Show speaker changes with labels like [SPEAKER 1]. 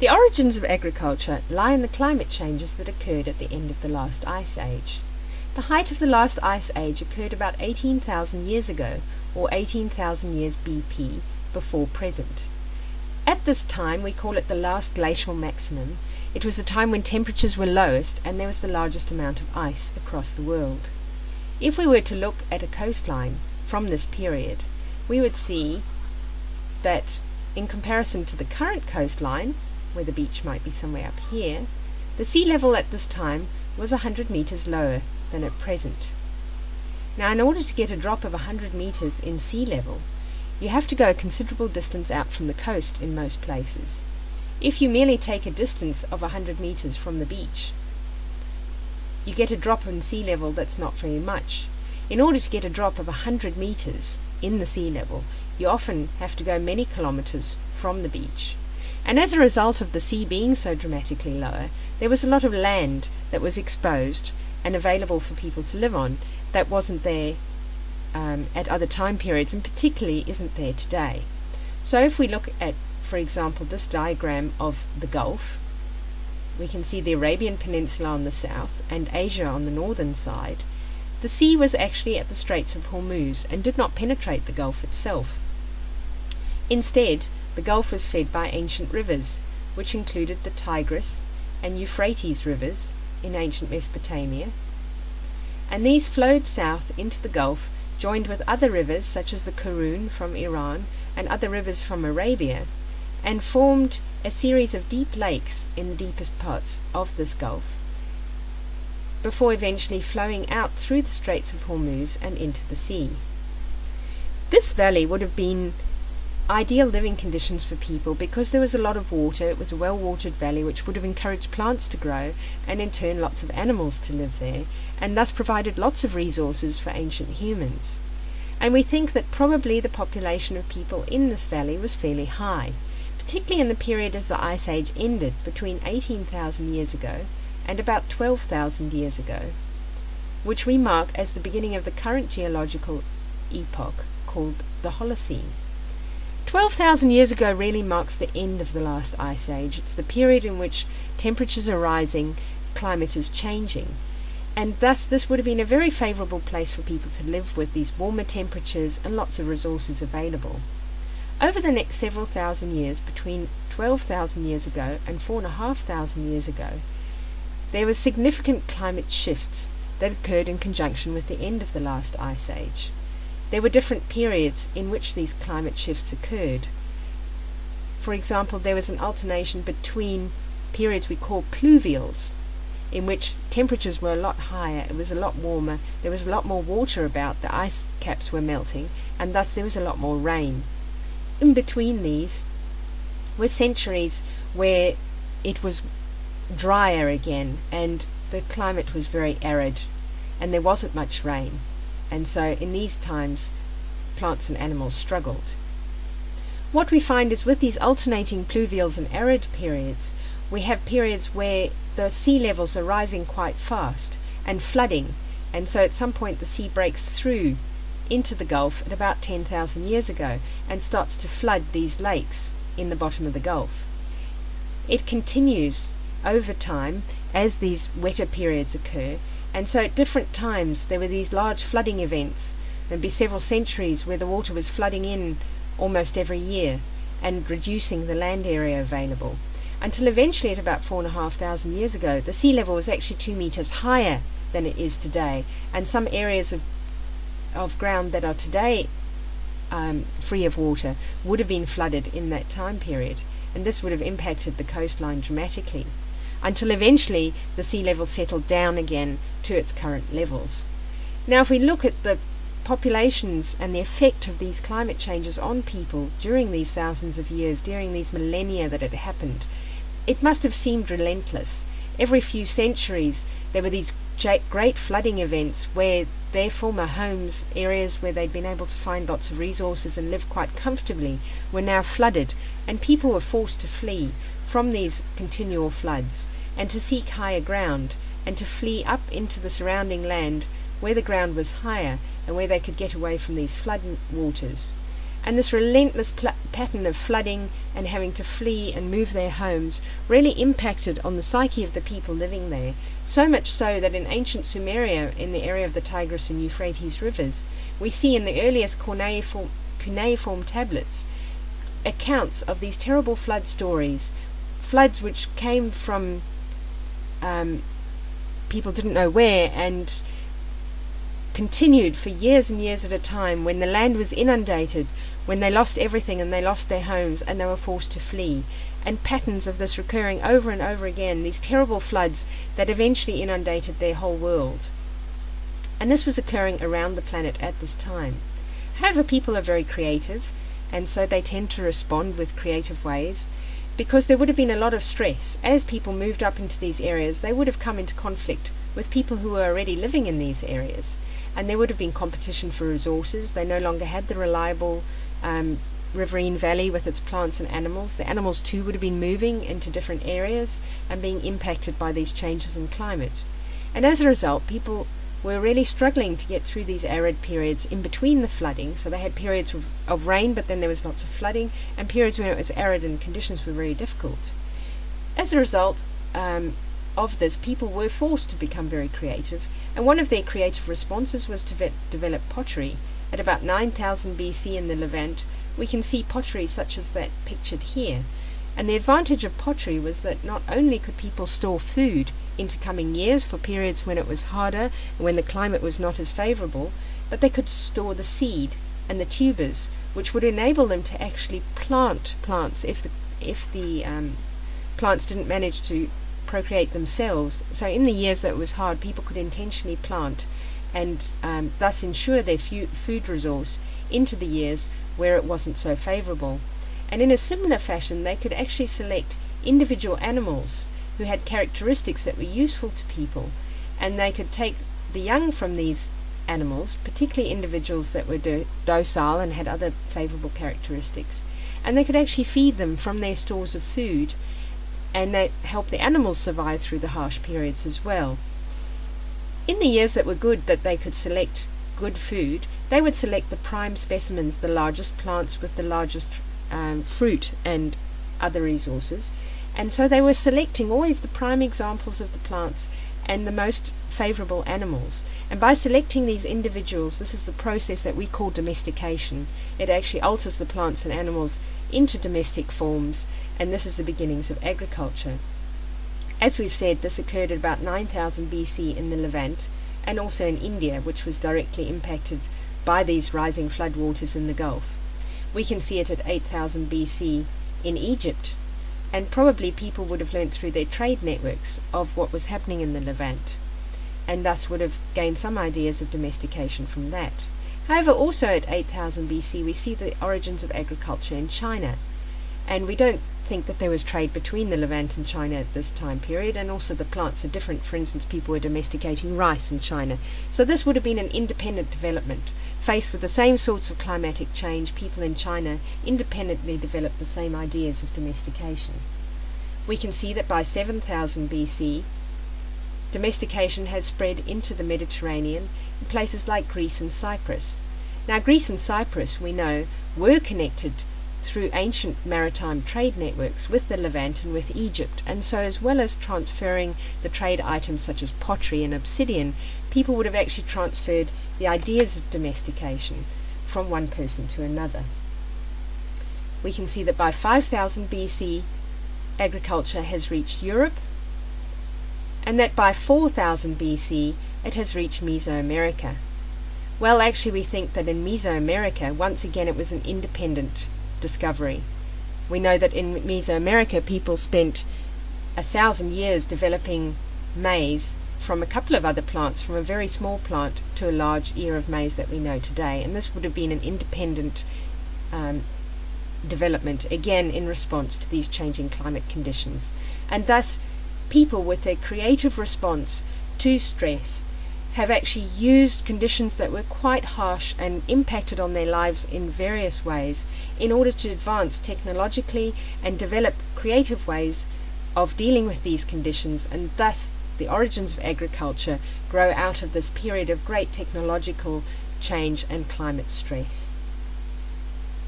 [SPEAKER 1] The origins of agriculture lie in the climate changes that occurred at the end of the last ice age. The height of the last ice age occurred about 18,000 years ago, or 18,000 years BP, before present. At this time, we call it the last glacial maximum, it was the time when temperatures were lowest and there was the largest amount of ice across the world. If we were to look at a coastline from this period, we would see that in comparison to the current coastline, where the beach might be somewhere up here, the sea level at this time was a 100 meters lower than at present. Now, in order to get a drop of a 100 meters in sea level, you have to go a considerable distance out from the coast in most places. If you merely take a distance of a 100 meters from the beach, you get a drop in sea level that's not very much. In order to get a drop of a 100 meters in the sea level, you often have to go many kilometers from the beach. And as a result of the sea being so dramatically lower, there was a lot of land that was exposed and available for people to live on that wasn't there um, at other time periods and particularly isn't there today. So if we look at, for example, this diagram of the Gulf, we can see the Arabian Peninsula on the south and Asia on the northern side. The sea was actually at the Straits of Hormuz and did not penetrate the Gulf itself. Instead, the Gulf was fed by ancient rivers, which included the Tigris and Euphrates rivers in ancient Mesopotamia, and these flowed south into the Gulf joined with other rivers such as the Karun from Iran and other rivers from Arabia, and formed a series of deep lakes in the deepest parts of this gulf, before eventually flowing out through the Straits of Hormuz and into the sea. This valley would have been ideal living conditions for people because there was a lot of water. It was a well watered valley which would have encouraged plants to grow and in turn lots of animals to live there and thus provided lots of resources for ancient humans. And we think that probably the population of people in this valley was fairly high, particularly in the period as the Ice Age ended between 18,000 years ago and about 12,000 years ago, which we mark as the beginning of the current geological epoch called the Holocene. 12,000 years ago really marks the end of the last ice age. It's the period in which temperatures are rising, climate is changing. And thus, this would have been a very favorable place for people to live with these warmer temperatures and lots of resources available. Over the next several thousand years, between 12,000 years ago and 4,500 years ago, there were significant climate shifts that occurred in conjunction with the end of the last ice age. There were different periods in which these climate shifts occurred. For example, there was an alternation between periods we call pluvials, in which temperatures were a lot higher, it was a lot warmer, there was a lot more water about, the ice caps were melting, and thus there was a lot more rain. In between these were centuries where it was drier again, and the climate was very arid, and there wasn't much rain. And so in these times, plants and animals struggled. What we find is with these alternating pluvials and arid periods, we have periods where the sea levels are rising quite fast and flooding, and so at some point the sea breaks through into the Gulf at about 10,000 years ago and starts to flood these lakes in the bottom of the Gulf. It continues over time as these wetter periods occur and so at different times there were these large flooding events. There'd be several centuries where the water was flooding in almost every year and reducing the land area available. Until eventually, at about four and a half thousand years ago, the sea level was actually two meters higher than it is today, and some areas of of ground that are today um, free of water would have been flooded in that time period, and this would have impacted the coastline dramatically until eventually the sea level settled down again to its current levels. Now, if we look at the populations and the effect of these climate changes on people during these thousands of years, during these millennia that it happened, it must have seemed relentless. Every few centuries, there were these great flooding events where their former homes, areas where they'd been able to find lots of resources and live quite comfortably, were now flooded, and people were forced to flee from these continual floods, and to seek higher ground, and to flee up into the surrounding land where the ground was higher and where they could get away from these flood waters. And this relentless pl- pattern of flooding and having to flee and move their homes really impacted on the psyche of the people living there. So much so that in ancient Sumeria, in the area of the Tigris and Euphrates rivers, we see in the earliest cuneiform, cuneiform tablets accounts of these terrible flood stories, floods which came from um, people didn't know where and continued for years and years at a time when the land was inundated, when they lost everything and they lost their homes and they were forced to flee. And patterns of this recurring over and over again, these terrible floods that eventually inundated their whole world. And this was occurring around the planet at this time. However, people are very creative, and so they tend to respond with creative ways because there would have been a lot of stress. As people moved up into these areas, they would have come into conflict with people who were already living in these areas and there would have been competition for resources. They no longer had the reliable um, riverine valley with its plants and animals. The animals too would have been moving into different areas and being impacted by these changes in climate. And as a result, people were really struggling to get through these arid periods in between the flooding. So they had periods of, rain, but then there was lots of flooding, and periods when it was arid and conditions were very difficult. As a result, um, of this, people were forced to become very creative, and one of their creative responses was to ve- develop pottery. At about 9000 BC in the Levant, we can see pottery such as that pictured here. And the advantage of pottery was that not only could people store food into coming years for periods when it was harder and when the climate was not as favorable, but they could store the seed and the tubers, which would enable them to actually plant plants if the if the um, plants didn't manage to procreate themselves. So in the years that it was hard, people could intentionally plant and um, thus ensure their food resource into the years where it wasn't so favorable. And in a similar fashion, they could actually select individual animals who had characteristics that were useful to people, and they could take the young from these animals, particularly individuals that were do- docile and had other favorable characteristics, and they could actually feed them from their stores of food and that helped the animals survive through the harsh periods as well. In the years that were good that they could select good food, they would select the prime specimens, the largest plants with the largest um, fruit and other resources. And so they were selecting always the prime examples of the plants and the most favorable animals. And by selecting these individuals, this is the process that we call domestication. It actually alters the plants and animals into domestic forms, and this is the beginnings of agriculture. As we've said, this occurred at about 9000 BC in the Levant, and also in India, which was directly impacted by these rising floodwaters in the Gulf. We can see it at 8000 BC in Egypt, and probably people would have learnt through their trade networks of what was happening in the Levant, and thus would have gained some ideas of domestication from that. However, also at 8000 BC, we see the origins of agriculture in China, and we don't think that there was trade between the Levant and China at this time period, and also the plants are different. For instance, people were domesticating rice in China. So this would have been an independent development. Faced with the same sorts of climatic change, people in China independently developed the same ideas of domestication. We can see that by 7000 BC, domestication has spread into the Mediterranean in places like Greece and Cyprus. Now, Greece and Cyprus, we know, were connected through ancient maritime trade networks with the Levant and with Egypt, and so as well as transferring the trade items such as pottery and obsidian, people would have actually transferred the ideas of domestication from one person to another. We can see that by 5000 BC, agriculture has reached Europe, and that by 4000 BC, it has reached Mesoamerica. Well, actually, we think that in Mesoamerica, once again, it was an independent discovery. We know that in Mesoamerica, people spent a thousand years developing maize from a couple of other plants, from a very small plant to a large ear of maize that we know today. And this would have been an independent um, development, again in response to these changing climate conditions. And thus, people with their creative response to stress have actually used conditions that were quite harsh and impacted on their lives in various ways in order to advance technologically and develop creative ways of dealing with these conditions and thus the origins of agriculture grow out of this period of great technological change and climate stress.